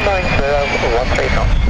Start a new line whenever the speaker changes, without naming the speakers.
Outgoing 0130.